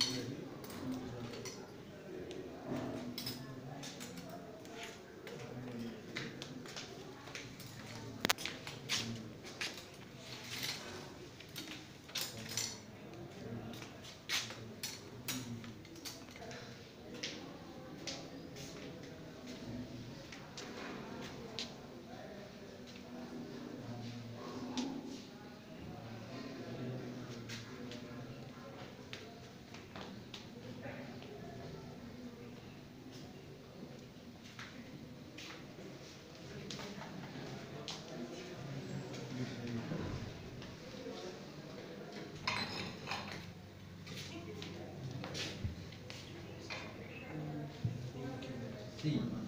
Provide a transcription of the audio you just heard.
Thank you. 对。